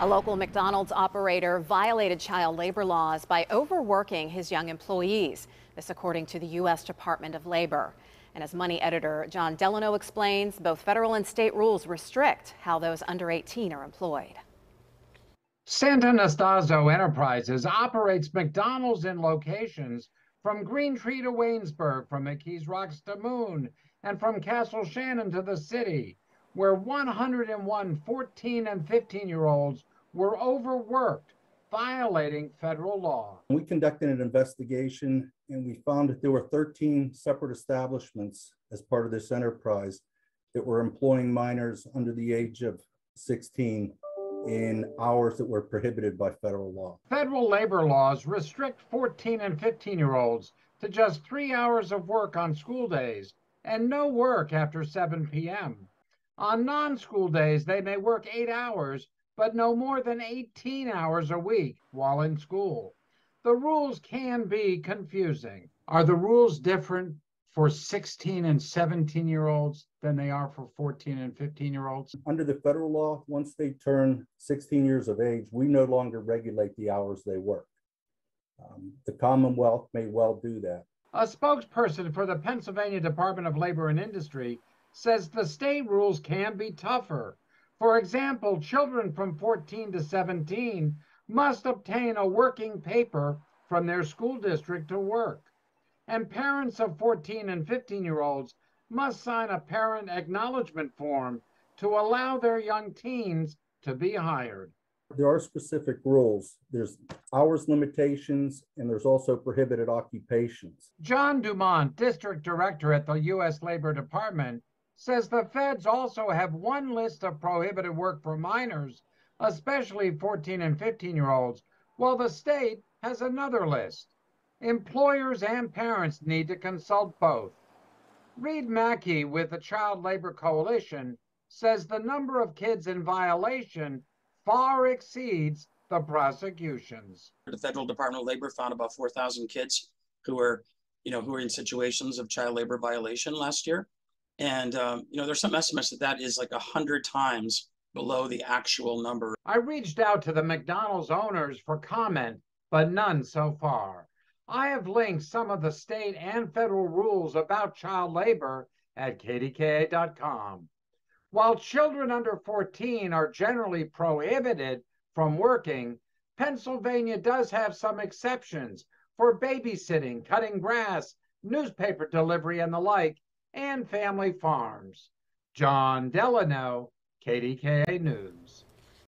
A local McDonald's operator violated child labor laws by overworking his young employees. This according to the U.S. Department of Labor. And as money editor Jon Delano explains, both federal and state rules restrict how those under 18 are employed. Santa Anastasio Enterprises operates McDonald's in locations from Green Tree to Waynesburg, from McKees Rocks to Moon, and from Castle Shannon to the city where 101 14 and 15 year olds were overworked, violating federal law. We conducted an investigation and we found that there were 13 separate establishments as part of this enterprise that were employing minors under the age of 16 in hours that were prohibited by federal law. Federal labor laws restrict 14 and 15 year olds to just three hours of work on school days and no work after 7 p.m. On non school days, they may work eight hours, but no more than 18 hours a week while in school. The rules can be confusing. Are the rules different for 16 and 17 year olds than they are for 14 and 15 year olds? Under the federal law, once they turn 16 years of age, we no longer regulate the hours they work. Um, the Commonwealth may well do that. A spokesperson for the Pennsylvania Department of Labor and Industry says the state rules can be tougher. For example, children from 14 to 17 must obtain a working paper from their school district to work. And parents of 14 and 15 year olds must sign a parent acknowledgement form to allow their young teens to be hired. There are specific rules. There's hours limitations and there's also prohibited occupations. John Dumont, district director at the U.S. Labor Department, says the feds also have one list of prohibited work for minors, especially 14 and 15 year olds, while the state has another list. Employers and parents need to consult both. Reid Maki with the Child Labor Coalition says the number of kids in violation far exceeds the prosecutions. The Federal Department of Labor found about 4,000 kids who were, you know, who were in situations of child labor violation last year. And, um, you know, there's some estimates that that is like a hundred times below the actual number. I reached out to the McDonald's owners for comment, but none so far. I have linked some of the state and federal rules about child labor at kdka.com. While children under 14 are generally prohibited from working, Pennsylvania does have some exceptions for babysitting, cutting grass, newspaper delivery, and the like and family farms. Jon Delano, KDKA News.